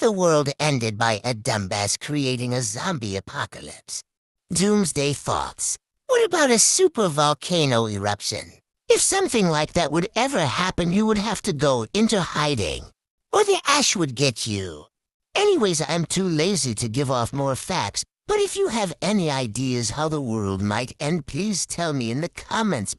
the world ended by a dumbass creating a zombie apocalypse? Doomsday thoughts. What about a super volcano eruption? If something like that would ever happen, you would have to go into hiding. Or the ash would get you. Anyways, I'm too lazy to give off more facts, but if you have any ideas how the world might end, please tell me in the comments box.